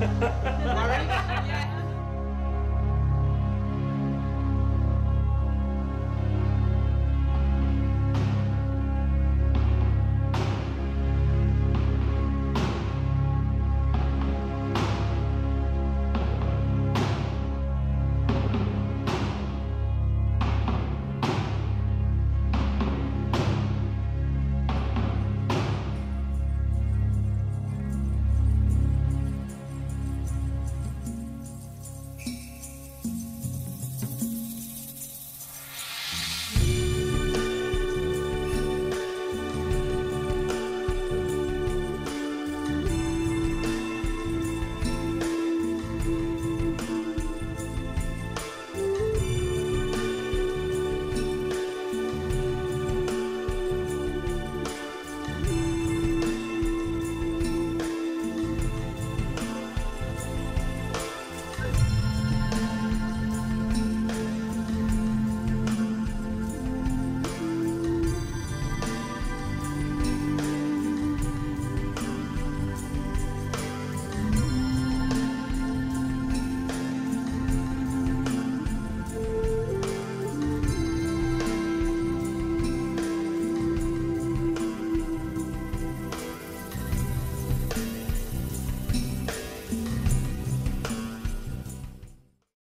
Ha ha ha.